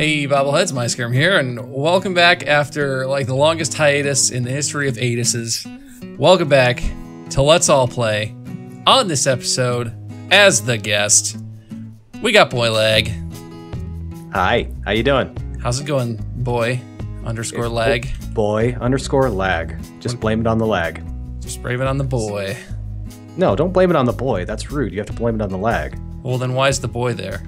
Hey, Bobbleheads, Muyskerm here, and welcome back after like the longest hiatus in the history of Aduses. Welcome back to Let's All Play. On this episode, as the guest, we got Boy Lag. Hi, how you doing? How's it going, boy? Underscore lag. Boy underscore lag. Just blame it on the lag. Just blame it on the boy. No, don't blame it on the boy. That's rude. You have to blame it on the lag. Well, then why is the boy there?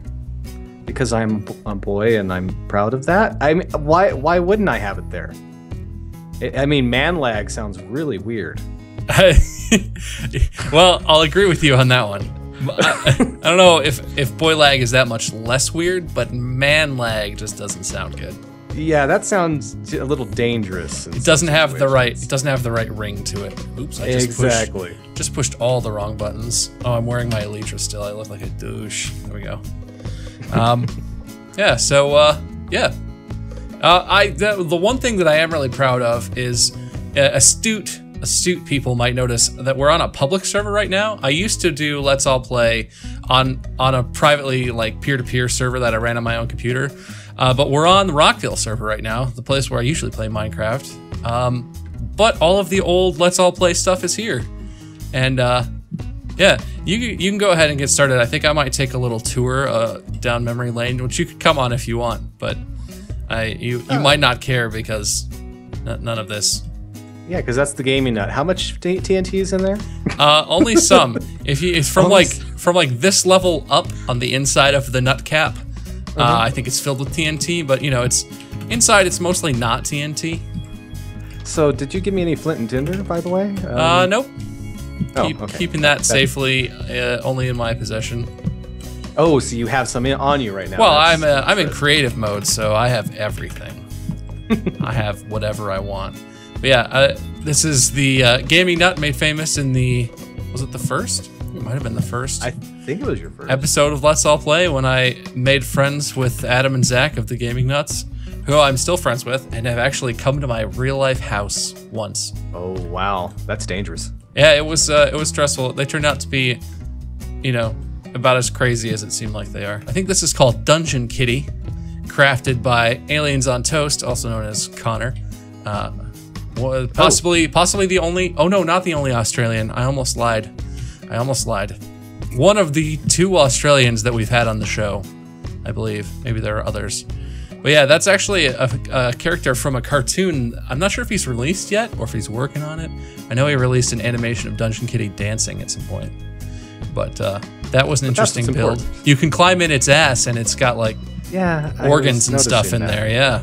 Because I'm a boy and I'm proud of that. I mean, why why wouldn't I have it there? I I mean, man lag sounds really weird. well, I'll agree with you on that one. I, I don't know if if boy lag is that much less weird, but man lag just doesn't sound good. Yeah, that sounds a little dangerous. It doesn't have the right. It doesn't have the right ring to it. Oops, I just Exactly. pushed, just pushed all the wrong buttons. Oh, I'm wearing my Elytra still. I look like a douche. There we go. Um, yeah. So uh, yeah, uh, I the, the one thing that I am really proud of is uh, astute astute people might notice that we're on a public server right now. I used to do Let's All Play on on a privately like peer to peer server that I ran on my own computer, uh, but we're on the Rockville server right now, the place where I usually play Minecraft. Um, but all of the old Let's All Play stuff is here, and uh, yeah, you can- you can go ahead and get started. I think I might take a little tour uh, down memory lane, which you could come on if you want, but I you you might not care because n- none of this. Yeah, because that's the gaming nut. How much t- TNT is in there? Uh, only some. if you it's from Only like from like this level up on the inside of the nut cap, uh, I think it's filled with TNT. But you know, it's inside. It's mostly not TNT. So, did you give me any flint and tinder, by the way? Um, Uh, nope. Oh, Keep, okay. Keeping that safely, uh, only in my possession. Oh, so you have some in- on you right now. Well, That's- I'm uh, I'm in creative mode, so I have everything. I have whatever I want. But yeah, uh, this is the uh, gaming nut made famous in the was it the first? It might have been the first I think it was your first. episode of Let's All Play when I made friends with Adam and Zach of the Gaming Nuts, who I'm still friends with, and have actually come to my real life house once. Oh wow, that's dangerous. Yeah, it was uh, it was stressful. They turned out to be, you know, about as crazy as it seemed like they are. I think this is called Dungeon Kitty, crafted by Aliens on Toast, also known as Connor. Uh, possibly, possibly the only. Oh no, not the only Australian. I almost lied. I almost lied. One of the two Australians that we've had on the show, I believe. Maybe there are others. But yeah, that's actually a, a character from a cartoon. I'm not sure if he's released yet or if he's working on it. I know he released an animation of Dungeon Kitty dancing at some point. But uh, that was an But interesting build. important. You can climb in its ass and it's got like Yeah, organs and stuff in that. there. Yeah.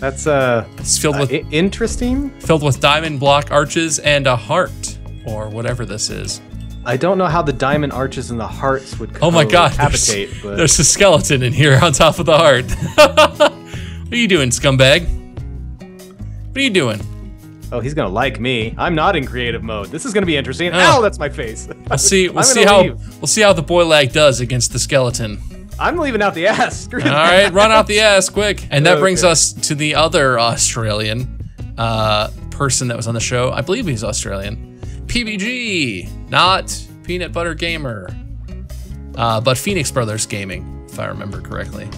That's uh, It's filled uh, with interesting. filled with diamond block arches and a heart or whatever this is. I don't know how the diamond arches and the hearts would. Oh my god, there's, but there's a skeleton in here on top of the heart. what are you doing, scumbag? What are you doing? oh, he's gonna like me. I'm not in creative mode. This is gonna be interesting. Oh. Ow, that's my face. We'll see. We'll see how leave. we'll see how the boy lag does against the skeleton. I'm leaving out the ass. All right, run out the ass quick. And that brings us to the other Australian uh, person that was on the show. I believe he's Australian. PBG, not Peanut Butter Gamer, uh, but Phoenix Brothers Gaming, if I remember correctly.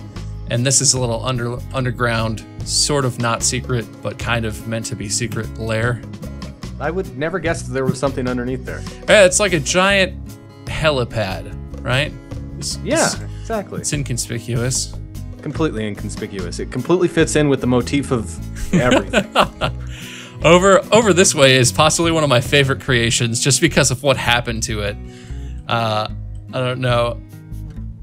And this is a little under underground, sort of not secret, but kind of meant to be secret lair. I would never guess that there was something underneath there. Yeah, it's like a giant helipad, right? It's, Yeah, it's, exactly. it's inconspicuous. completely inconspicuous. It completely fits in with the motif of everything. Over over this way is possibly one of my favorite creations, just because of what happened to it. Uh, I don't know.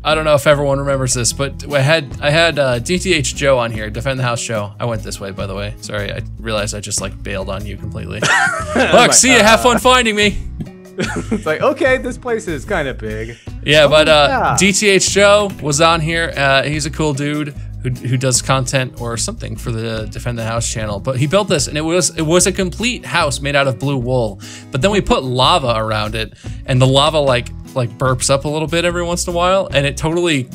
I don't know if everyone remembers this, but I had I had uh, DTH Joe on here, defend the house show. I went this way, by the way. Sorry, I realized I just like bailed on you completely. Look, see you. Have fun finding me. it's like, okay, this place is kind of big. Yeah, but uh, yeah. DTH Joe was on here. Uh, he's a cool dude who, who does content or something for the Defend the House channel. But he built this, and it was it was a complete house made out of blue wool. But then we put lava around it, and the lava like like burps up a little bit every once in a while, and it totally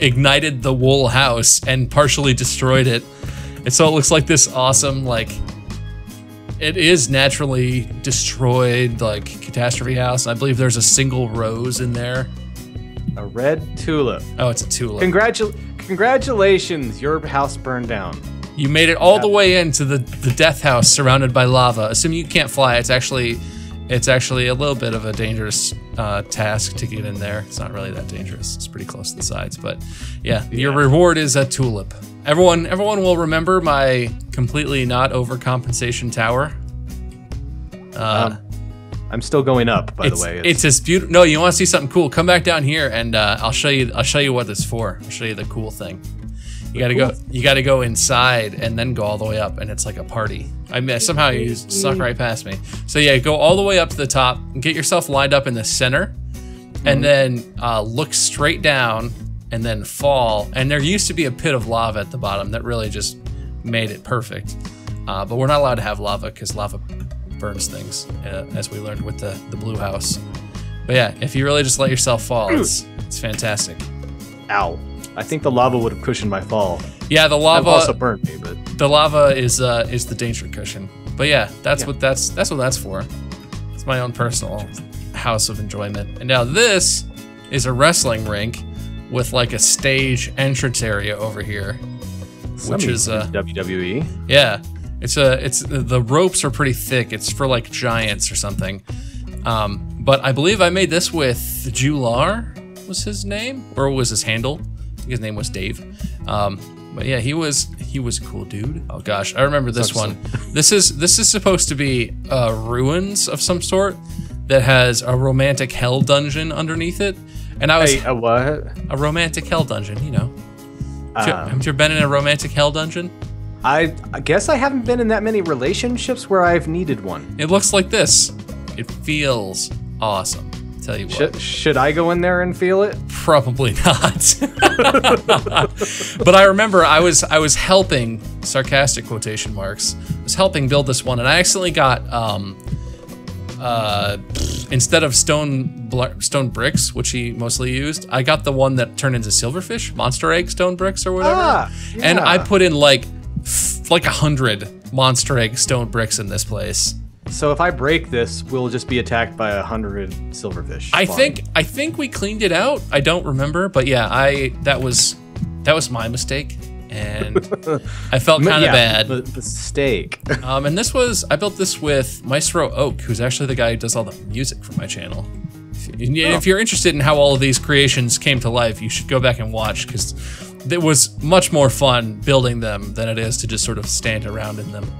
ignited the wool house and partially destroyed it. And so it looks like this awesome like it is naturally destroyed like catastrophe house. I believe there's a single rose in there A red tulip. Oh, it's a tulip. Congratu- congratulations, your house burned down. You made it all the way into the, the death house surrounded by lava. Assuming you can't fly, it's actually it's actually a little bit of a dangerous uh, task to get in there. It's not really that dangerous. It's pretty close to the sides, but yeah, your reward is a tulip. Everyone everyone will remember my completely not overcompensation tower. Uh, Um, I'm still going up, by it's, the way. it's this beautiful. No, you want to see something cool? Come back down here, and uh, I'll show you. I'll show you what it's for. I'll show you the cool thing. You got to go. You got to go inside and then go all the way up, and it's like a party. I mean, somehow you snuck right past me. So yeah, go all the way up to the top. Get yourself lined up in the center, and then uh, look straight down, and then fall. And there used to be a pit of lava at the bottom that really just made it perfect. Uh, but we're not allowed to have lava because lava burns things, uh, as we learned with the the blue house. But yeah, if you really just let yourself fall, it's it's fantastic. Ow. I think the lava would have cushioned my fall. Yeah, the I've lava also burned me, but the lava is uh is the danger cushion. But yeah, that's Yeah. what that's that's what that's for. It's my own personal house of enjoyment. And now this is a wrestling rink with like a stage entrance area over here. Which is, uh, WWE. Yeah, it's a it's the ropes are pretty thick. It's for like giants or something. Um, but I believe I made this with Jular was his name or was his handle? I think his name was Dave. Um, but yeah, he was he was a cool dude. Oh gosh, I remember this one. This is this is supposed to be uh, ruins of some sort that has a romantic hell dungeon underneath it. And I was Hey, a what? a romantic hell dungeon, you know. Have Um, Haven't you been in a romantic hell dungeon? I, I guess I haven't been in that many relationships where I've needed one. It looks like this. It feels awesome. Tell you what. Should, should I go in there and feel it? Probably not. but I remember I was I was helping sarcastic quotation marks. I was helping build this one, and I accidentally got um, uh, instead of stone bl- stone bricks, which he mostly used, I got the one that turned into silverfish, monster egg stone bricks or whatever. Ah, And I put in like like a hundred monster egg stone bricks in this place. So if I break this, we'll just be attacked by a hundred silverfish. I think I think we cleaned it out. I don't remember, but yeah, I that was that was my mistake, and I felt kind of Yeah, bad. The, steak. Um, and this was I built this with Maestro Oak, who's actually the guy who does all the music for my channel. If, you- if you're interested in how all of these creations came to life, you should go back and watch because it was much more fun building them than it is to just sort of stand around in them.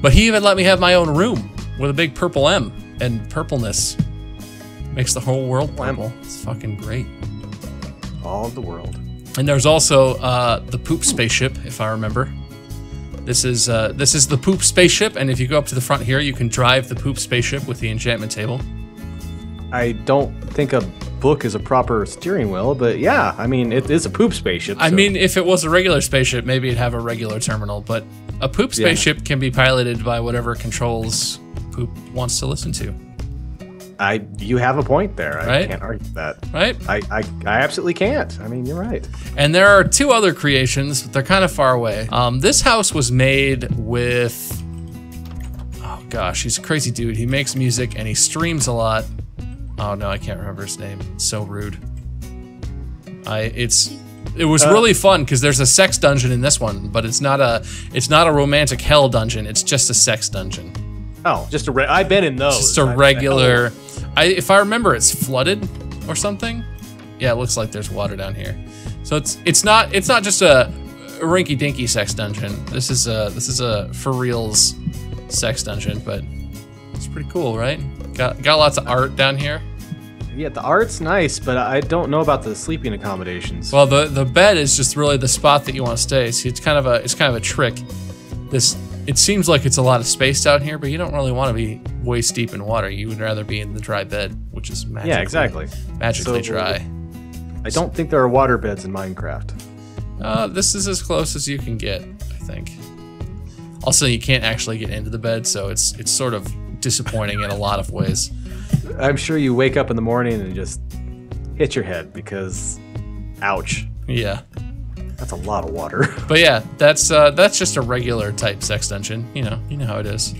But he even let me have my own room with a big purple M, and purpleness makes the whole world purple. It's fucking great. All of the world. And there's also uh, the poop spaceship, if I remember. This is uh, this is the poop spaceship, and if you go up to the front here, you can drive the poop spaceship with the enchantment table. I don't think a book is a proper steering wheel, but yeah, I mean it is a poop spaceship. I so- mean, if it was a regular spaceship, maybe it'd have a regular terminal, but a poop Yeah. spaceship can be piloted by whatever controls poop wants to listen to, I you have a point there. I Right? can't argue that. right? I, I I absolutely can't. I mean, you're right. And there are two other creations, but they're kind of far away. Um, this house was made with. Oh gosh, he's a crazy dude. He makes music and he streams a lot. Oh no, I can't remember his name. It's so rude. I it's it was Uh, really fun because there's a sex dungeon in this one, but it's not a it's not a romantic hell dungeon. It's just a sex dungeon. Oh, just a re- I've been in those. Just a I- regular. I if I remember, it's flooded or something. Yeah, it looks like there's water down here. So it's it's not it's not just a, a rinky dinky sex dungeon. This is a this is a for reals sex dungeon, but it's pretty cool, right? Got got lots of art down here. Yeah, the art's nice, but I don't know about the sleeping accommodations. Well, the the bed is just really the spot that you want to stay. See, it's kind of a it's kind of a trick. This it seems like it's a lot of space down here, but you don't really want to be waist deep in water. You would rather be in the dry bed, which is magically, yeah, exactly. magically So- dry. I don't think there are water beds in Minecraft. Uh, this is as close as you can get, I think. Also, you can't actually get into the bed, so it's it's sort of disappointing in a lot of ways. I'm sure you wake up in the morning and just hit your head because, ouch, Yeah, that's a lot of water. but yeah, that's uh, that's just a regular type sex dungeon. You know, you know how it is.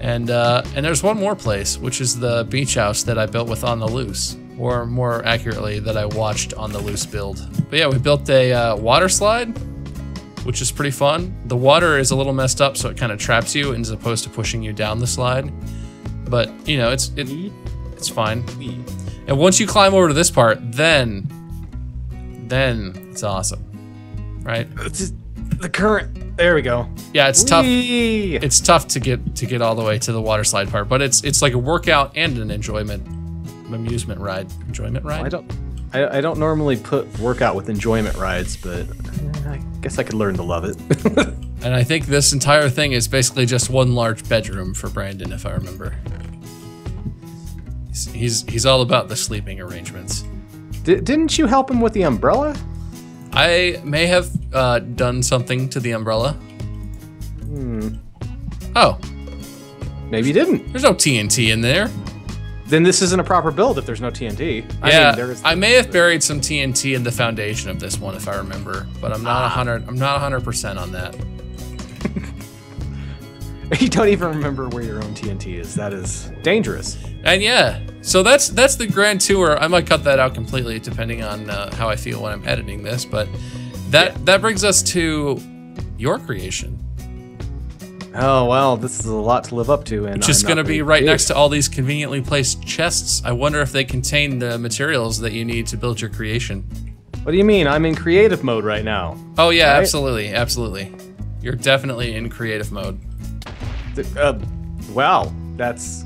And uh, and there's one more place, which is the beach house that I built with on the loose. or more accurately, that I watched on the loose build. But yeah, we built a uh, water slide, which is pretty fun. The water is a little messed up, so it kind of traps you as opposed to pushing you down the slide. But you know, it's it, it's fine. And once you climb over to this part, then then it's awesome, right? It's the current. There we go. Yeah, it's tough. It's tough to get to get all the way to the water slide part, but it's it's like a workout and an enjoyment, amusement ride, enjoyment ride. I don't. I, I don't normally put workout with enjoyment rides, but I guess I could learn to love it. And I think this entire thing is basically just one large bedroom for Brandon, if I remember. He's he's, he's all about the sleeping arrangements. Di- didn't you help him with the umbrella? I may have uh, done something to the umbrella. Hmm. Oh, Maybe you didn't. there's no TNT in there. Then this isn't a proper build if there's no TNT. I yeah, mean, there is I may have buried some TNT in the foundation of this one, if I remember, but I'm not a hundred. I'm not hundred percent on that. You don't even remember where your own TNT is. That is dangerous. And yeah, so that's that's the grand tour. I might cut that out completely, depending on uh, how I feel when I'm editing this. But that that brings us to your creation, Oh well, this is a lot to live up to, and just going to be right big. next to all these conveniently placed chests. I wonder if they contain the materials that you need to build your creation. What do you mean? I'm in creative mode right now. Oh yeah, Right? absolutely, absolutely. You're definitely in creative mode. Th- Uh, wow, that's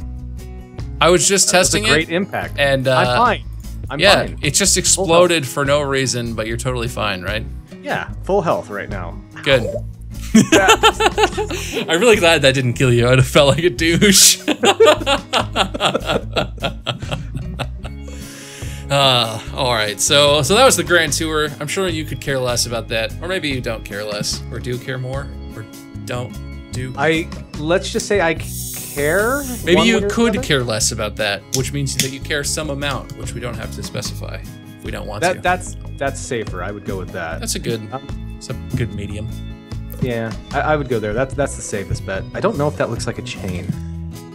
I was just that's a testing great it, impact. and uh, I'm fine. I'm yeah, fine. it just exploded for no reason, but you're totally fine, right? Yeah, full health right now. Good. I'm really glad that didn't kill you. I'd have felt like a douche. uh, all right, so so that was the grand tour. I'm sure you could care less about that, or maybe you don't care less, or do care more, or don't do. I let's just say I care. maybe you could care less about that, which means that you care some amount, which we don't have to specify if we don't want That to. that's that's safer. I would go with that. That's a good, Um, it's a good medium. yeah, I, I would go there. That's that's the safest bet. I don't know if that looks like a chain.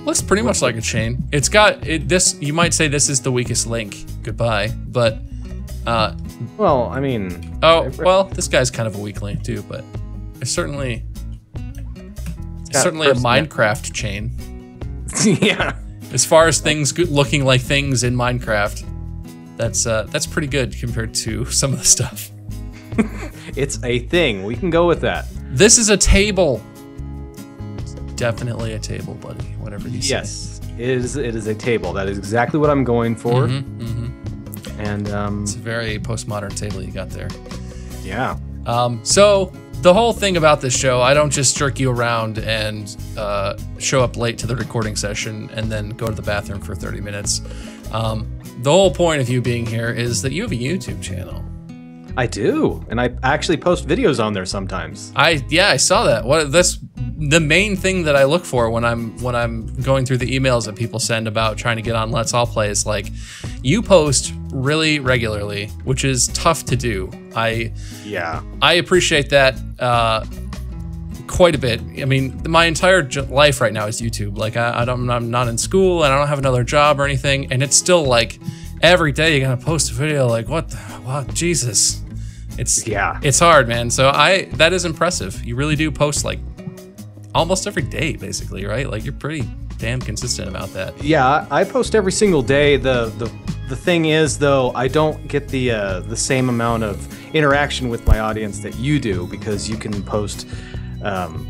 Looks pretty much like a chain. It's got it, this. You might say this is the weakest link. Goodbye, but uh, Well, I mean, oh well, this guy's kind of a weak link too. But it's certainly certainly a. Minecraft chain. yeah. As far as things looking like things in Minecraft, that's uh, that's pretty good compared to some of the stuff. It's a thing. We can go with that. This is a table. It's definitely a table, buddy. Whatever you say. Yes, it is. It is a table. That is exactly what I'm going for. hmm And um, It's a very postmodern table you got there. yeah, Um, so the whole thing about this show, I don't just jerk you around and uh, show up late to the recording session and then go to the bathroom for 30 minutes. Um, the whole point of you being here is that you have a YouTube channel. I do, and I actually post videos on there sometimes. I yeah, I saw that. What that's the main thing that I look for when I'm when I'm going through the emails that people send about trying to get on Let's All Play is like you post really regularly, which is tough to do. I Yeah, I appreciate that uh, quite a bit. I mean, my entire j- life right now is YouTube. Like, I, I don't, I'm not in school and I don't have another job or anything, and it's still like every day you're gonna post a video. Like, what? The, wow, Jesus, it's Yeah. it's hard, man. So I that is impressive. You really do post like almost every day, basically, right? Like, you're pretty damn consistent about that. yeah. I post every single day. the the The thing is, though, I don't get the uh, the same amount of interaction with my audience that you do because you can post um,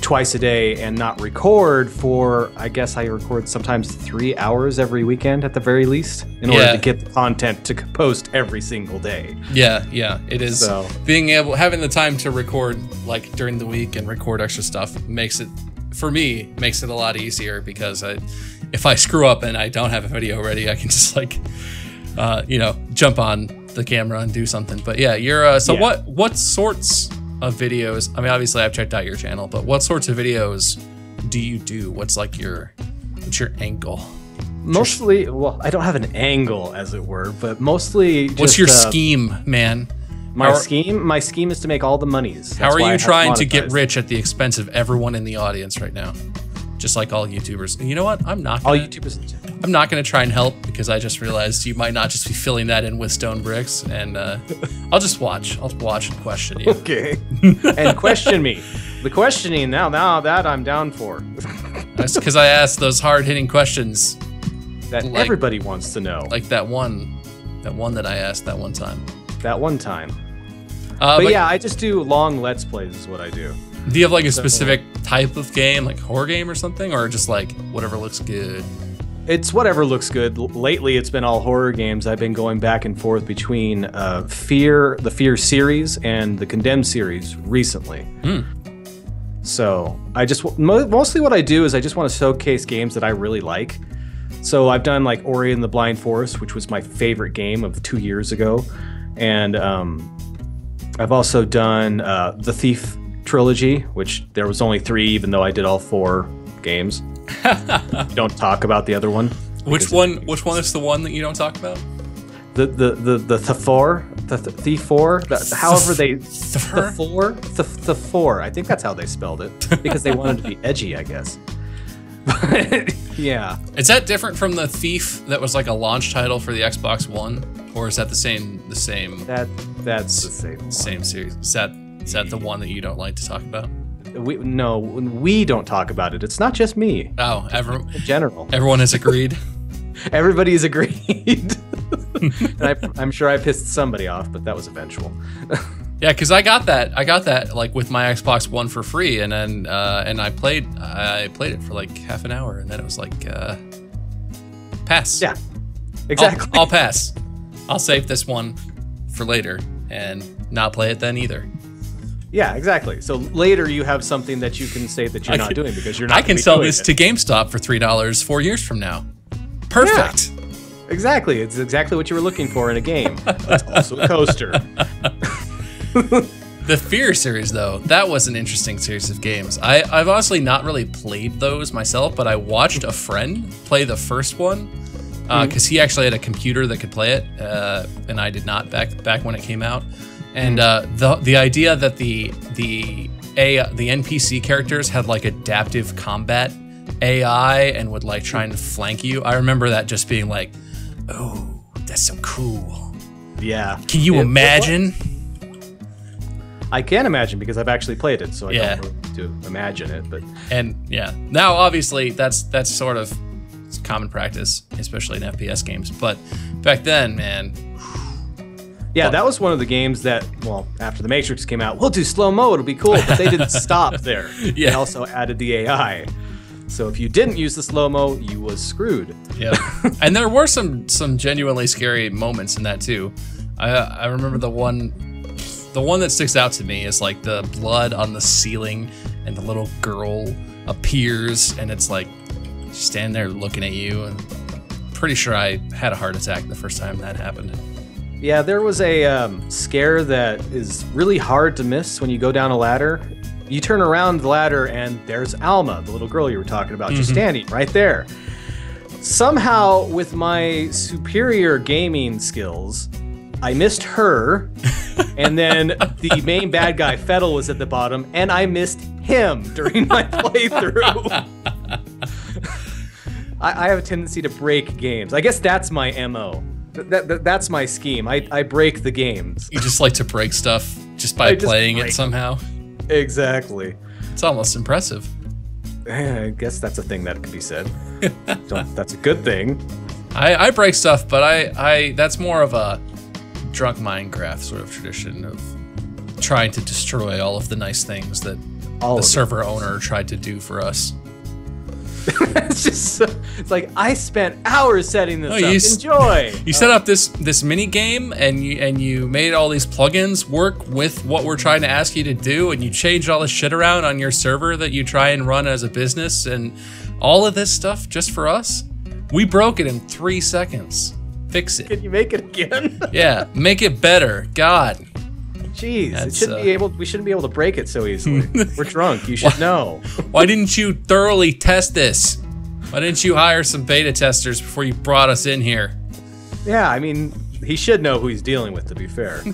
twice a day and not record for. I guess I record sometimes three hours every weekend at the very least in order to get the content to post every single day. Yeah, yeah, it is. So- Being able, having the time to record like during the week and record extra stuff makes it, for me, makes it a lot easier because I, if I screw up and I don't have a video ready, I can just like, uh, you know, jump on the camera and do something. But yeah, you're. Uh, so Yeah. what what sorts of videos? I mean, obviously I've checked out your channel, but what sorts of videos do you do? What's like your, what's your angle? Mostly, well, I don't have an angle, as it were, but mostly. What's your uh, scheme, man? My are- scheme, my scheme is to make all the monies. How are you trying to get rich at the expense of everyone in the audience right now? just like all YouTubers. And you know what? I'm not. All Gonna, YouTubers. I'm not going to try and help because I just realized you might not just be filling that in with stone bricks, and uh, I'll just watch. I'll watch and question you. Okay. and question me. The questioning now, now that I'm down for. That's because I asked those hard hitting questions, That Like- everybody wants to know. like that one, that one that I asked that one time. that one time. Uh, But but yeah, I just do long let's plays is what I do. do you have like a specific type of game, like horror game or something, or just like whatever looks good? It's whatever looks good. L- Lately, it's been all horror games. I've been going back and forth between uh, Fear, the Fear series, and the Condemned series recently. So I just mo- mostly what I do is I just want to showcase games that I really like. So I've done like Ori and the Blind Forest, which was my favorite game of two years ago, and um, I've also done uh, the Thief trilogy, which there was only three, even though I did all four games. Don't talk about the other one. Which one? Which one is the one that you don't talk about? The the the the Thief the th- Thief four. The, however they the four the the four. I think that's how they spelled it because they wanted to be edgy, I guess. But yeah, Is that different from the Thief that was like a launch title for the Xbox One, or is that the same? The same that that's the same. one. same series? Is that is that the one that you don't like to talk about? We no, we don't talk about it. It's not just me. Oh, ever, In general, everyone has agreed. Everybody everybody's agreed. and I, I'm sure I pissed somebody off, but that was eventual. Yeah, because I got that. I got that like with my Xbox One for free, and then uh, and I played. I played it for like half an hour, and then it was like uh, pass. yeah, I'll- exactly. I'll, pass. I'll save this one for later and not play it then either. Yeah, exactly. So later you have something that you can say that you're I not can- doing because you're not. I can sell this it. to GameStop for three dollars four years from now. Perfect. Exactly. It's exactly what you were looking for in a game. It's also a coaster. The Fear series, though, that was an interesting series of games. I, I've honestly not really played those myself, but I watched a friend play the first one because he actually had a computer that could play it, uh, and I did not back back when it came out. And uh, the the idea that the the a the NPC characters had like adaptive combat AI and would like try and flank you. I remember that just being like, oh, that's so cool. Yeah. Can you It- imagine? I can't imagine because I've actually played it, so I Yeah. don't know to imagine it. But And yeah, now obviously that's that's sort of common practice, especially in FPS games. But back then, man, yeah, that was one of the games that, well, after the Matrix came out, we'll do slow mo. It'll be cool. But they didn't stop there. They Yeah. also added the AI. So if you didn't use the slow mo, you was screwed. yeah. and there were some some genuinely scary moments in that too. I I remember the one the one that sticks out to me is like the blood on the ceiling and the little girl appears and it's like she's standing there looking at you and pretty sure I had a heart attack the first time that happened. Yeah, there was a um, scare that is really hard to miss when you go down a ladder. You turn around the ladder and there's Alma, the little girl you were talking about, just standing right there. Somehow, with my superior gaming skills, I missed her, and then the main bad guy, Fettel, was at the bottom, and I missed him during my playthrough. I, I have a tendency to break games. I guess that's my MO. That- that- that's my scheme. I, I break the games. You just like to break stuff just by just playing break it somehow. Exactly. It's almost impressive. Eh, I guess that's a thing that could be said. Don't- that's a good thing. I, I break stuff, but I, I that's more of a drunk Minecraft sort of tradition of trying to destroy all of the nice things that All the of it. server owner tried to do for us. it's just so, it's like I spent hours setting this Oh, up. you Enjoy. You set oh. up this this mini game and you and you made all these plugins work with what we're trying to ask you to do, and you changed all this shit around on your server that you try and run as a business, and all of this stuff just for us. We broke it in three seconds. Fix it. Can you make it again? Yeah, make it better. God. Jeez, it shouldn't uh, be able. We shouldn't be able to break it so easily. We're drunk. You should know. Why didn't you thoroughly test this? Why didn't you hire some beta testers before you brought us in here? Yeah, I mean, he should know who he's dealing with. To be fair.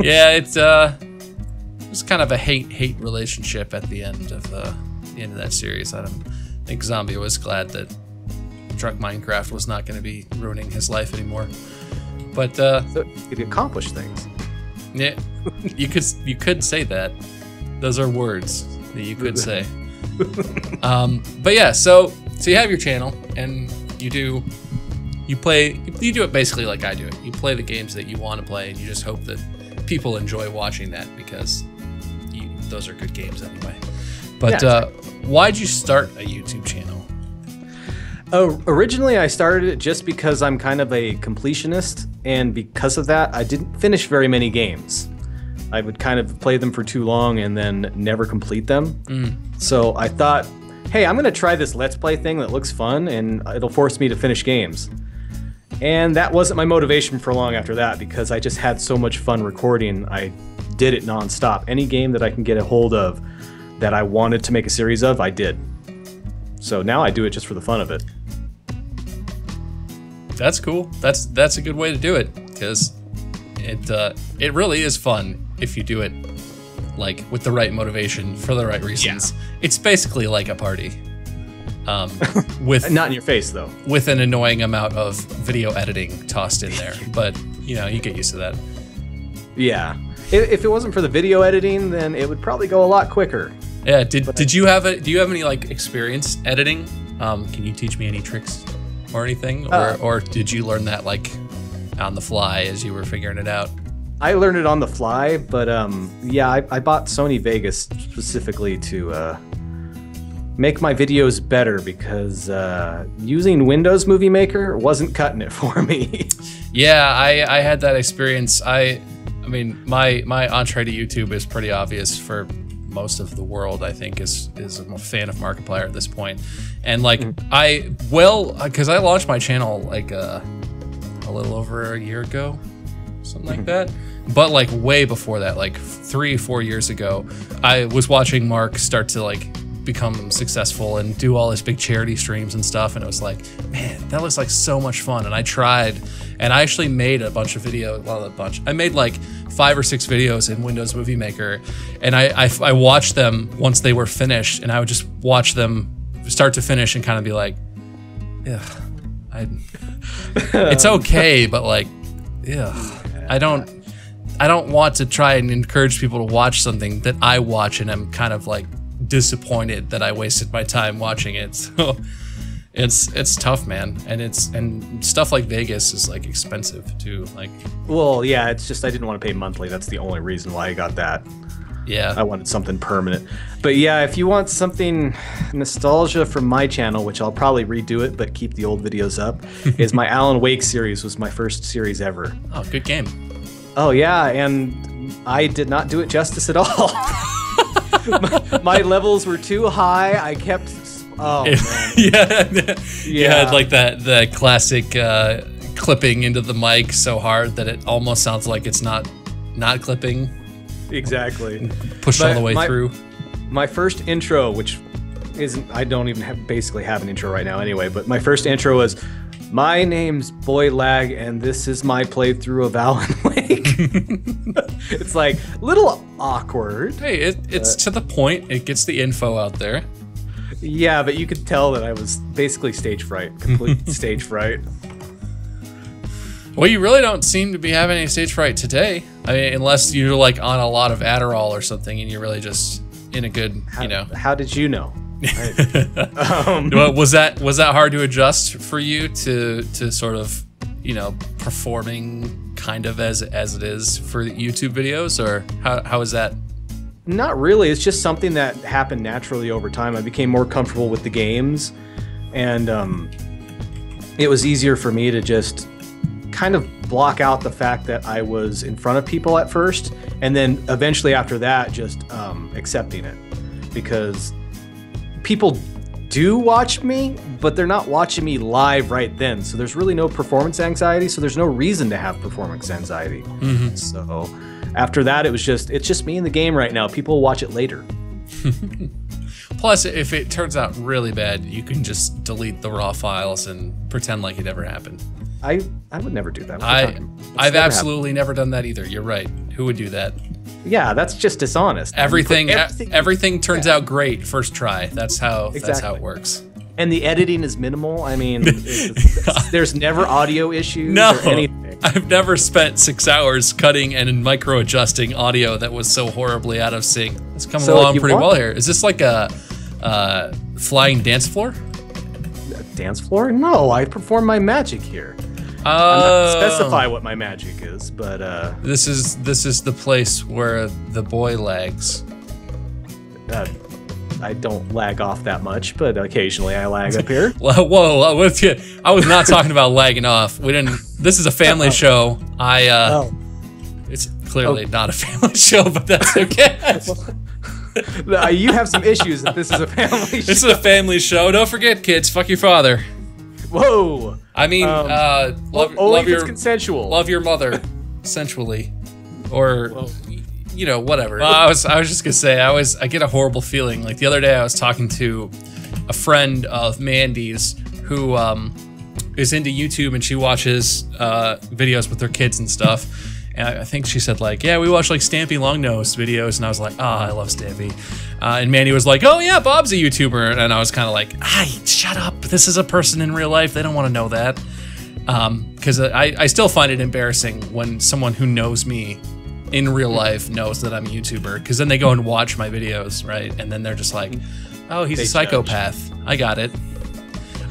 Yeah, it's uh, it was kind of a hate hate relationship at the end of uh, the end of that series. I don't think Zombie was glad that Drunk Minecraft was not going to be ruining his life anymore. But uh, So it accomplished things. Yeah, you could you could say that. Those are words that you could say. um, but yeah, so so you have your channel and you do you play you do it basically like I do it. You play the games that you want to play and you just hope that people enjoy watching that because you, those are good games anyway. But Yeah, uh, why'd you start a YouTube channel? Oh, originally I started it just because I'm kind of a completionist, and because of that, I didn't finish very many games. I would kind of play them for too long and then never complete them. Mm. So I thought, hey, I'm going to try this Let's Play thing that looks fun, and it'll force me to finish games. And that wasn't my motivation for long after that because I just had so much fun recording. I did it nonstop. Any game that I can get a hold of that I wanted to make a series of, I did. So now I do it just for the fun of it. That's cool. That's that's a good way to do it because it uh, it really is fun if you do it like with the right motivation for the right reasons. It's basically like a party. Um, with Not in your face though. with an annoying amount of video editing tossed in there, but you know you get used to that. Yeah. If, if it wasn't for the video editing, then it would probably go a lot quicker. Yeah. Did did you have a do you have any like experience editing? Um, can you teach me any tricks or anything, or Uh, or did you learn that like on the fly as you were figuring it out? I learned it on the fly, but um, yeah, I, I bought Sony Vegas specifically to uh, make my videos better because uh, using Windows Movie Maker wasn't cutting it for me. Yeah, I, I had that experience. I I mean, my my entree to YouTube is pretty obvious for most of the world. I think is is a fan of Markiplier at this point, and like I well because I launched my channel like uh, a little over a year ago, something like that. But like way before that, like three four years ago, I was watching Mark start to like become successful and do all his big charity streams and stuff and it was like man that looks like so much fun. And i tried and i actually made a bunch of video well a bunch i made like five or six videos in windows movie maker and i i, I watched them once they were finished and i would just watch them start to finish and kind of be like yeah i it's okay but like yeah i don't I don't want to try and encourage people to watch something that I watch and I'm kind of like disappointed that I wasted my time watching it. So it's it's tough, man. And it's and stuff like Vegas is like expensive too. Like well, yeah, it's just I didn't want to pay monthly. That's the only reason why I got that. Yeah. I wanted something permanent. But yeah, if you want something nostalgia from my channel, which I'll probably redo it but keep the old videos up, is my Alan Wake series was my first series ever. Oh, good game. Oh yeah, and I did not do it justice at all. my, my levels were too high. I kept oh man. yeah. You Yeah. had like that the classic uh, clipping into the mic so hard that it almost sounds like it's not not clipping, Exactly. pushed all the way my- through. My first intro, which isn't I don't even have, basically have an intro right now anyway, but my first intro was my name's Boy Lag and this is my playthrough of Alan Wake. it's like a little awkward. Hey, it, it's uh, to the point. It gets the info out there. Yeah, but you could tell that I was basically stage fright, complete stage fright. Well, you really don't seem to be having any stage fright today. I mean, unless you're like on a lot of Adderall or something, and you're really just in a good, you know. How did you know? um, Well, was that was that hard to adjust for you to to sort of, you know, performing kind of as as it is for YouTube videos, or how how is that? Not really. It's just something that happened naturally over time. I became more comfortable with the games, and um, it was easier for me to just kind of block out the fact that I was in front of people at first, and then eventually after that, just um, accepting it because people do watch me, but they're not watching me live right then. So there's really no performance anxiety. So there's no reason to have performance anxiety. Mm-hmm. So after that, it was just it's just me in the game right now. People watch it later. Plus, if it turns out really bad, you can just delete the raw files and pretend like it never happened. I I would never do that. What I I've never absolutely never done that either. You're right. Who would do that? Yeah, that's just dishonest. man. You put Everything everything, everything, turns yeah. out great first try. That's how that's how it works. and the editing is minimal. I mean, it's- it's- there's never audio issues No, or anything. I've never spent six hours cutting and micro adjusting audio that was so horribly out of sync. It's coming So along pretty want- well here. Is this like a uh, flying dance floor? Dance floor? No, I perform my magic here. I'm Uh, not specify what my magic is, but uh, This is this is the place where the boy lags. uh, I don't lag off that much, but occasionally I lag up here. Whoa, whoa, whoa, you- I was not talking about lagging off. We didn't. This is a family show. I. uh Oh, It's clearly not a family show, but that's okay. You have some issues that this is a family this show. is a family show. Don't forget, kids. Fuck your father. Whoa! I mean, Um, uh, love, Only love if it's your consensual. love your mother, sensually, or Whoa. you know, whatever. Well, I was I was just gonna say I was I get a horrible feeling. Like the other day, I was talking to a friend of Mandy's who um, is into YouTube and she watches uh, videos with her kids and stuff. And I I think she said like, yeah, we watch like Stampy Longnose videos, and I was like, oh, I love Stampy. Uh, and Manny was like, oh yeah, Bob's a YouTuber, and I was kind of like, ay, shut up. This is a person in real life. They don't want to know that. Because I, I still find it embarrassing when someone who knows me in real life knows that I'm a YouTuber. Because then they go and watch my videos, right? And then they're just like, oh, he's They a psychopath. I got it.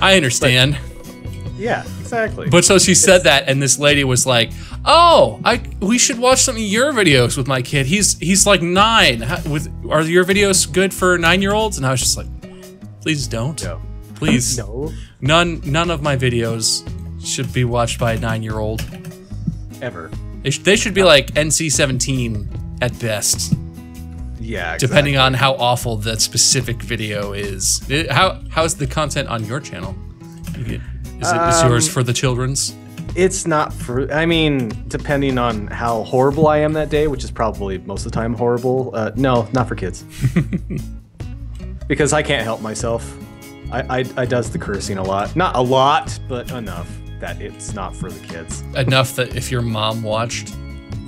I understand. yeah, exactly. But so she said that, and this lady was like, "Oh, I we should watch some of your videos with my kid. He's he's like nine. How, with are your videos good for nine year olds?" And I was just like, "Please don't. no, Please, no, none none of my videos should be watched by a nine year old. ever. They, sh- they should be like NC seventeen at best, Yeah, depending on how awful that specific video is. It- how how's the content on your channel? You get- Is it is yours Um, for the children's? It's not for. I mean, depending on how horrible I am that day, which is probably most of the time horrible. Uh, no, not for kids. because I can't help myself. I, I I does the cursing a lot, not a lot, but enough that it's not for the kids. enough that if your mom watched,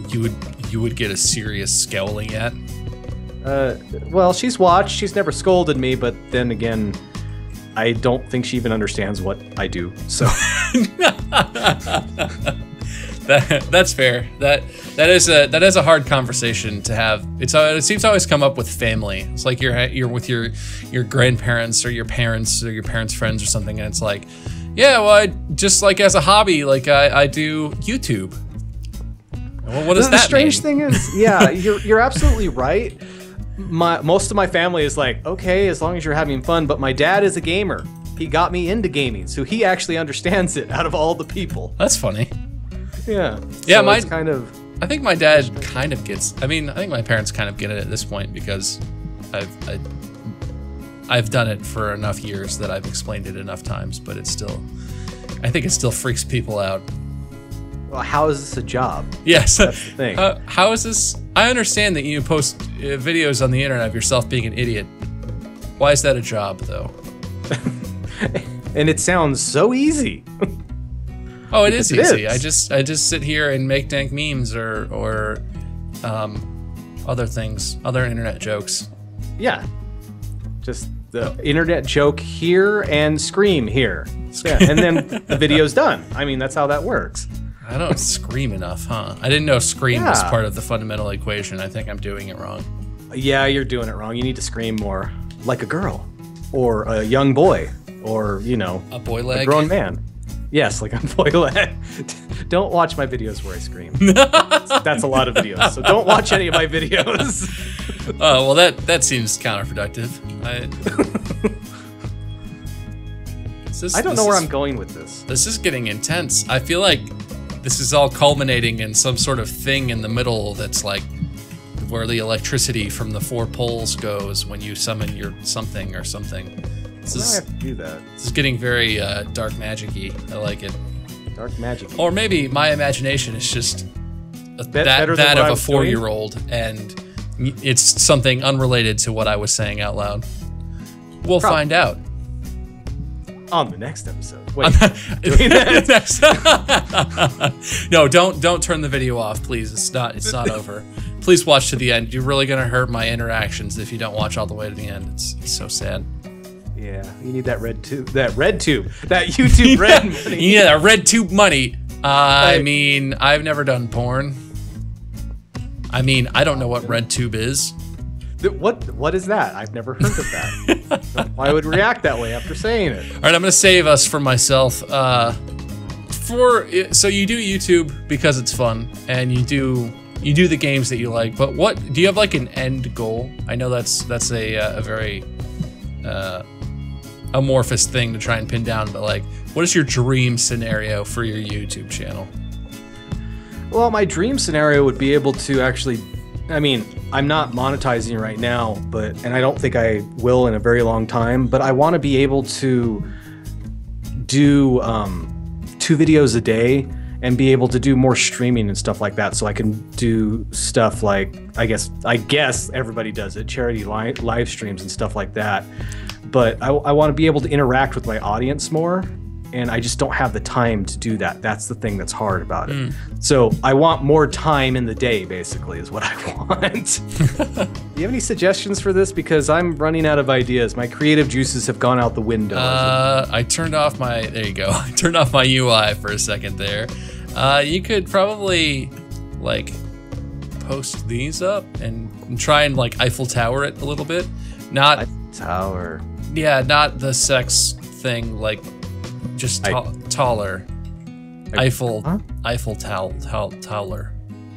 you would you would get a serious scowling at. Uh, well, she's watched. She's never scolded me, but then again, I don't think she even understands what I do. So That that's fair. That that is a that is a hard conversation to have. It's uh, it seems to always come up with family. It's like you're you're with your your grandparents or your parents or your parents' friends or something, and it's like, yeah, well, I just like as a hobby, like I, I do YouTube. Well, what does the, that strange mean? thing is, yeah, you're you're absolutely right. My most of my family is like, okay, as long as you're having fun. But my dad is a gamer. He got me into gaming, so he actually understands it out of all the people. That's funny. Yeah. Yeah, so my- kind of I think my dad kind of gets. I mean, I think my parents kind of get it at this point because I've I, I've done it for enough years that I've explained it enough times. But it's still, I think it still freaks people out. well, how is this a job? Yes. That's the thing. Uh, how is this? I understand that you post uh, videos on the internet of yourself being an idiot. Why is that a job, though? And it sounds so easy. Oh, it is it easy. is. I just I just sit here and make dank memes or or um, other things, other internet jokes. yeah. Just the internet joke here and scream here. Yeah, and then the video's done. I mean, that's how that works. I don't scream enough, huh? I didn't know scream was part of the fundamental equation. I think I'm doing it wrong. Yeah, you're doing it wrong. You need to scream more like a girl or a young boy or, you know, A boy a grown man. Yes, like a boy. don't watch my videos where I scream. that's, that's a lot of videos. So don't watch any of my videos. Oh well, that that seems counterproductive. I, is- I don't know where is- I'm going with this. This is getting intense. I feel like this is all culminating in some sort of thing in the middle that's like where the electricity from the four poles goes when you summon your something or something. This do I is have to do that? this is getting very uh, dark magic-y. I like it. Dark magic. Or maybe my imagination is just a- Bet- that better that of a four-year-old, and it's something unrelated to what I was saying out loud. We'll Prob- find out. On the next episode. Wait, no, don't don't turn the video off, please. It's not it's not over. Please watch to the end. You're really gonna hurt my interactions if you don't watch all the way to the end. It's, it's so sad. Yeah, you need that red tube, that red tube, that YouTube red money. Yeah, red tube money. Uh, I mean, I've never done porn. I mean, I don't know what red tube is. What what is that? I've never heard of that. Why would react that way after saying it? All right, I'm gonna save us from myself. Uh, for so you do YouTube because it's fun, and you do you do the games that you like. But what do you have like an end goal? I know that's that's a uh, a very uh, amorphous thing to try and pin down. But like, what is your dream scenario for your YouTube channel? Well, my dream scenario would be able to actually. I mean, I'm not monetizing right now, but and I don't think I will in a very long time. But I want to be able to do um, two videos a day and be able to do more streaming and stuff like that, so I can do stuff like I guess I guess everybody does it, charity li- live streams and stuff like that. But I, I want to be able to interact with my audience more, and I just don't have the time to do that. That's the thing that's hard about it. So I want more time in the day, basically, is what I want. do you have any suggestions for this? Because I'm running out of ideas. My creative juices have gone out the window. Uh, I turned off my. There you go. I turned off my UI for a second there. Uh, you could probably like post these up and, and try and like Eiffel Tower it a little bit. Not Tower. Yeah, not the sex thing. Like just I- taller. I- Eiffel huh? Eiffel Tow Tow Towler.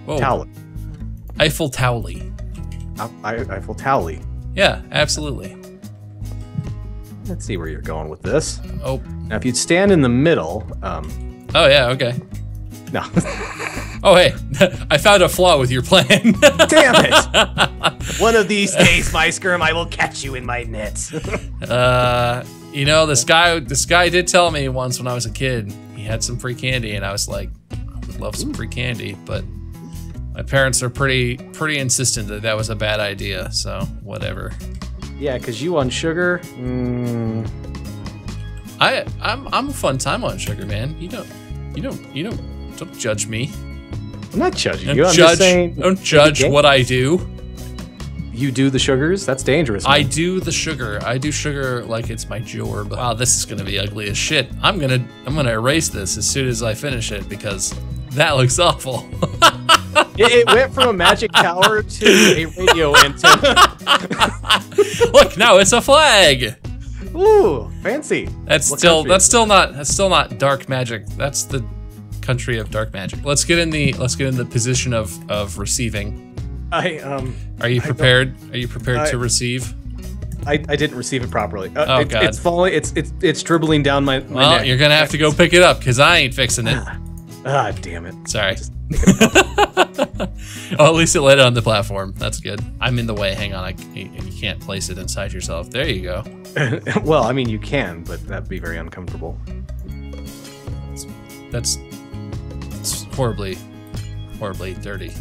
Whoa. Tower. Eiffel Towley. Eiffel Tower. Yeah, absolutely. Let's see where you're going with this. Oh. Now, if you'd stand in the middle, um, Oh yeah. Okay. no, Oh hey, I found a flaw with your plan. damn it! One of these days, Muyskerm, I will catch you in my nets. Uh, you know, this guy, this guy did tell me once when I was a kid, he had some free candy, and I was like, I would love some free candy, but my parents are pretty, pretty insistent that that was a bad idea. So whatever. yeah, because you on sugar. Mm, I, I'm, I'm a fun time on sugar, man. You don't, you don't, you don't, don't judge me. I'm not judging Don't you. I'm judge, just saying. don't judge what I do. You do the sugars? That's dangerous. I do the sugar. I do sugar like it's my job. Wow, this is gonna be ugly as shit. I'm gonna I'm gonna erase this as soon as I finish it because that looks awful. it, it went from a magic tower to a radio antenna. Look, now it's a flag. Ooh, fancy. That's What still country that's still not that's still not dark magic. That's the country of dark magic. Let's get in the let's get in the position of of receiving. I um Are you prepared? Are you prepared I- to receive? I, I didn't receive it properly. Uh, Oh, it's, God. it's falling. It's it's it's dribbling down my. my Well, neck. you're gonna have to go pick it up because I ain't fixing it. Ah, damn it. Sorry. oh, at least it landed on the platform. That's good. I'm in the way. Hang on. I, you can't place it inside yourself. There you go. well, I mean, you can, but that'd be very uncomfortable. That's horribly, horribly dirty.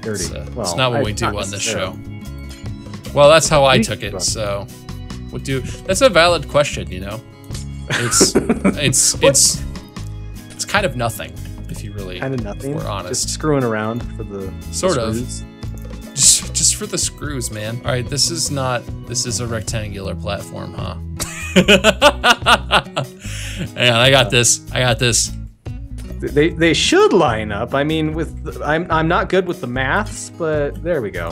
Dirty. It's, uh, well, it's not what I- we do on this show. Well, that's how I took it. So, what do? That's a valid question. You know, it's it's it's it's kind of nothing if you really Kind of nothing. We're honest. Just screwing around for the Sort the of. screws. Just, just for the screws, man. All right, this is not. This is a rectangular platform, huh? Hang on, I got this. I got this. They they should line up. I mean, with the, I'm I'm not good with the maths, but there we go.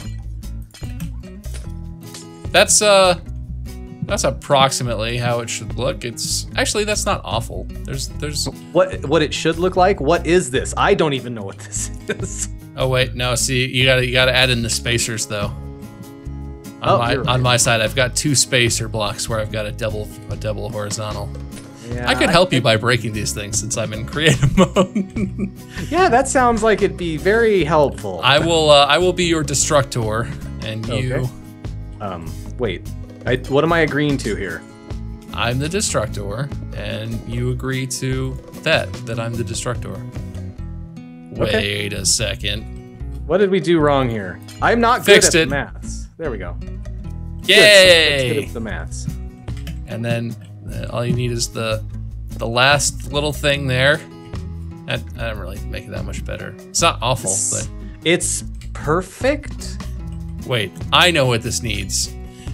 That's uh, that's approximately how it should look. It's actually that's not awful. There's there's. What what it should look like? What is this? I don't even know what this is. Oh wait, no. See, you gotta you gotta add in the spacers though. On Oh, my right. on my side, I've got two spacer blocks where I've got a double a double horizontal. Yeah, I could help you by breaking these things since I'm in creative mode. Yeah, that sounds like it'd be very helpful. I will uh, I will be your destructor, and you Okay. um, wait. I, what am I agreeing to here? I'm the destructor, and you agree to that that I'm the destructor. Okay. Wait a second. What did we do wrong here? I'm not Fixed good at it. maths. There we go. Good, so Yay! at the maths. And then Uh, all you need is the the last little thing there. I, I don't really make it that much better. It's not awful, but It's perfect. wait, I know what this needs.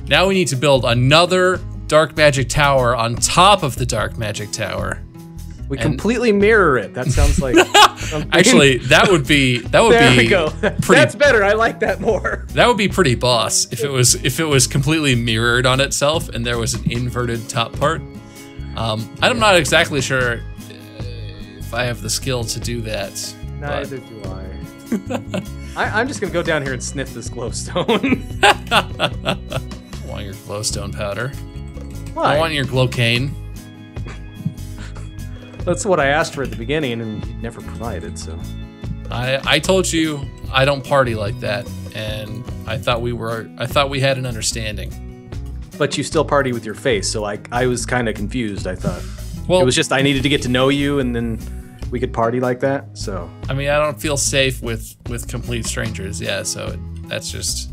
Now we need to build another dark magic tower on top of the dark magic tower. We completely mirror it. That sounds like Actually, that would be that would there be we go. pretty That's better. I like that more. That would be pretty boss if it was if it was completely mirrored on itself and there was an inverted top part. Um, I'm not exactly sure uh, if I have the skill to do that. but- Neither do I. I. I'm just gonna go down here and sniff this glowstone. I want your glowstone powder. Why? I want your glowcane. That's what I asked for at the beginning, and you never provided. So I I told you I don't party like that, and I thought we were I thought we had an understanding. But you still party with your face, so like I was kind of confused. I thought Well, it was just I needed to get to know you, and then we could party like that. So I mean, I don't feel safe with with complete strangers. Yeah, so it, that's just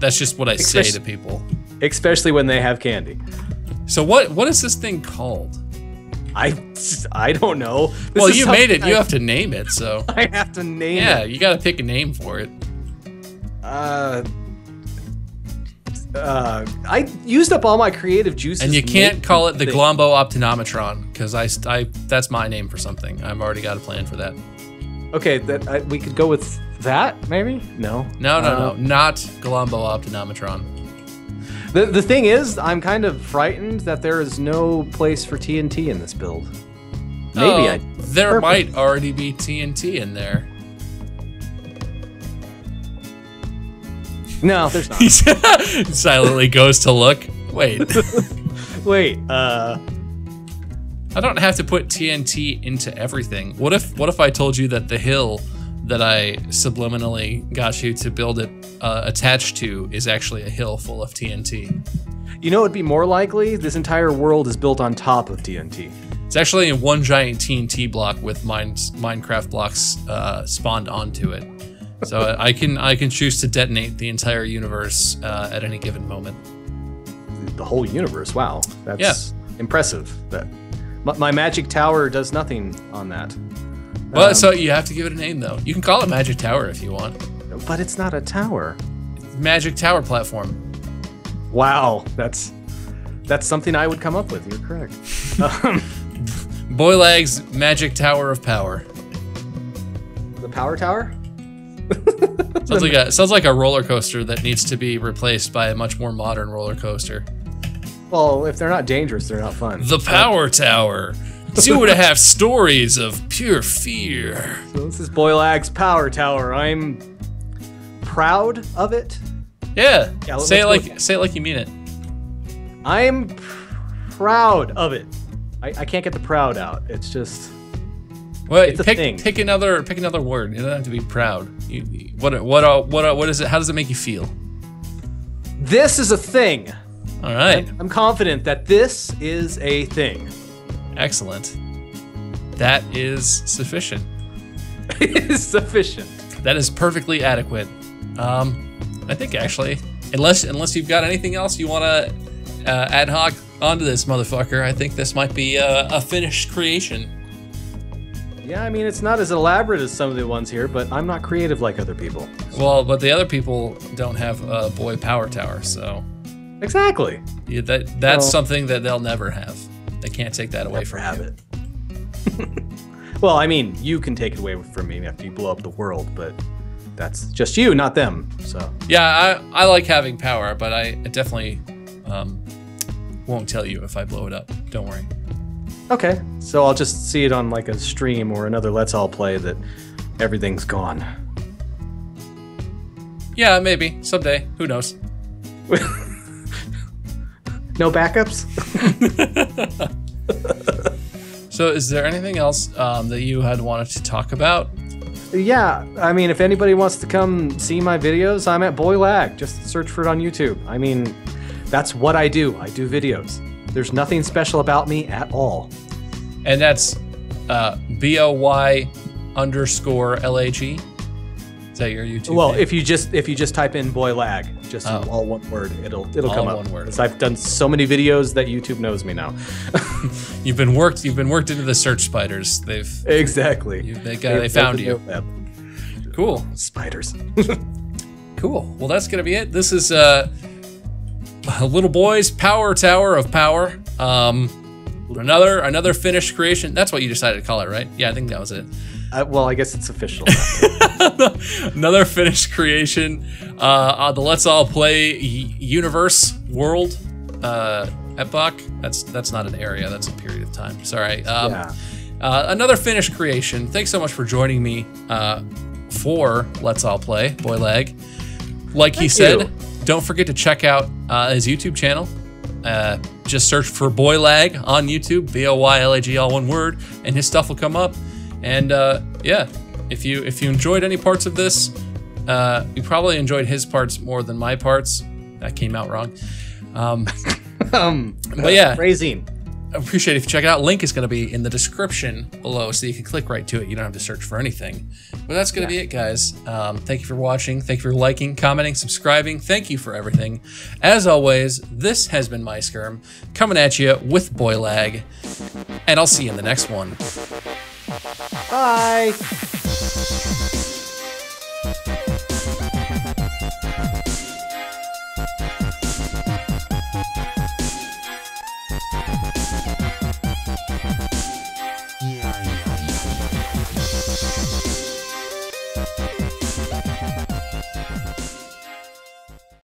that's just what I say to people. especially when they have candy. So what what is this thing called? I I don't know. This well, you made it. something You have to name it. So I have to name it. yeah, it. you got to pick a name for it. Uh, uh, I used up all my creative juices. And you can't call it the thing. Glombo Optonometron because I, I that's my name for something. I've already got a plan for that. Okay, that I, we could go with that maybe. No, No, no, Uh, no, not Glombo Optonometron. The the thing is, I'm kind of frightened that there is no place for TNT in this build. Maybe Oh, I. there Perfect. might already be TNT in there. No, there's not. Silently goes to look. Wait, Wait, uh, I don't have to put TNT into everything. What if what if I told you that the hill that I subliminally got you to build it uh, attached to is actually a hill full of TNT? you know, it'd be more likely this entire world is built on top of TNT. It's actually in one giant TNT block with mine, Minecraft blocks uh, spawned onto it. So I can I can choose to detonate the entire universe uh, at any given moment. The whole universe. Wow, that's Yeah. impressive. That my, my magic tower does nothing on that. Well, Um, so you have to give it a name though. You can call it Magic Tower if you want. but it's not a tower. Magic Tower platform. Wow, that's that's something I would come up with. You're correct. um, Boylag's Magic Tower of Power. the power tower. Sounds like a sounds like a roller coaster that needs to be replaced by a much more modern roller coaster. Well, if they're not dangerous, they're not fun. The Power Tower. Two and a half stories of pure fear. So this is Boylag's power tower. I'm proud of it. Yeah. Yeah, say it like say it like you mean it. I'm proud of it. I, I can't get the proud out. It's just Wait, It's a pick thing. pick another pick another word. You don't have to be proud. You, what what uh, what uh, what is it? How does it make you feel? this is a thing. All right, I'm confident that this is a thing. Excellent. That is sufficient. it is sufficient. That is perfectly adequate. Um, I think actually, unless unless you've got anything else you want to uh, ad hoc onto this motherfucker, I think this might be a, a finished creation. Yeah, I mean it's not as elaborate as some of the ones here, but I'm not creative like other people. Well, but the other people don't have a boy power tower, so Exactly. yeah, that that's Well- something that they'll never have. They can't take that away from have you. it. well, I mean, you can take it away from me after you blow up the world, but that's just you, not them. So Yeah, I, I like having power, but I definitely um, won't tell you if I blow it up. Don't worry. okay, so I'll just see it on like a stream or another Let's All Play that everything's gone. Yeah, maybe someday. Who knows? No backups. So, is there anything else um, that you had wanted to talk about? Yeah, I mean, if anybody wants to come see my videos, I'm at Boylag. Just search for it on YouTube. I mean, that's what I do. I do videos. There's nothing special about me at all. And that's uh, B O Y underscore L A G. Is that your YouTube? Well, name? if you just if you just type in boy lag, just Oh. all one word, it'll it'll All come up. one word. I've done so many videos that YouTube knows me now. you've been worked, you've been worked into the search spiders. They've exactly. they got they found you. Cool, Spiders. cool. Well, that's gonna be it. This is uh, a little boy's power tower of power. Um, another another finished creation. That's what you decided to call it, right? Yeah, I think that was it. Uh, well, I guess it's official. another finished creation uh, on the Let's All Play universe world uh, epoch. That's that's not an area. That's a period of time. Sorry. Um, Yeah. uh, another finished creation. Thanks so much for joining me uh, for Let's All Play Boy Lag. Like he said, you. don't forget to check out uh, his YouTube channel. Uh, just search for Boy Lag on YouTube, B O Y L A G, all one word, and his stuff will come up. And uh, yeah, if you if you enjoyed any parts of this, uh, you probably enjoyed his parts more than my parts. That came out wrong. Um, um, but yeah, Phrasing. I appreciate it if you check it out. Link is going to be in the description below, so you can click right to it. You don't have to search for anything. But that's going to be it, guys. Um, thank you for watching. Thank you for liking, commenting, subscribing. Thank you for everything. As always, this has been Muyskerm coming at you with Boy Lag, and I'll see you in the next one. Bye.